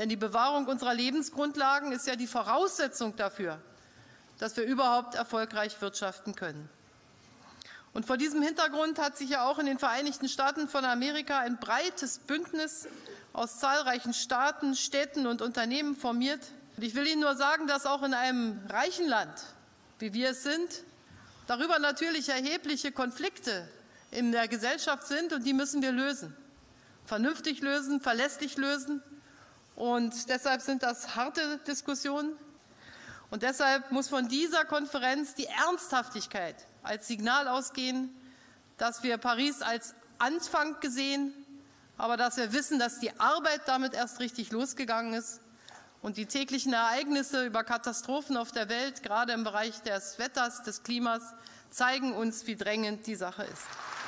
Denn die Bewahrung unserer Lebensgrundlagen ist ja die Voraussetzung dafür, dass wir überhaupt erfolgreich wirtschaften können. Und vor diesem Hintergrund hat sich ja auch in den Vereinigten Staaten von Amerika ein breites Bündnis aus zahlreichen Staaten, Städten und Unternehmen formiert. Und ich will Ihnen nur sagen, dass auch in einem reichen Land, wie wir es sind, darüber natürlich erhebliche Konflikte in der Gesellschaft sind, und die müssen wir lösen. Vernünftig lösen, verlässlich lösen. Und deshalb sind das harte Diskussionen. Und deshalb muss von dieser Konferenz die Ernsthaftigkeit als Signal ausgehen, dass wir Paris als Anfang gesehen, aber dass wir wissen, dass die Arbeit damit erst richtig losgegangen ist. Und die täglichen Ereignisse über Katastrophen auf der Welt, gerade im Bereich des Wetters, des Klimas, zeigen uns, wie drängend die Sache ist.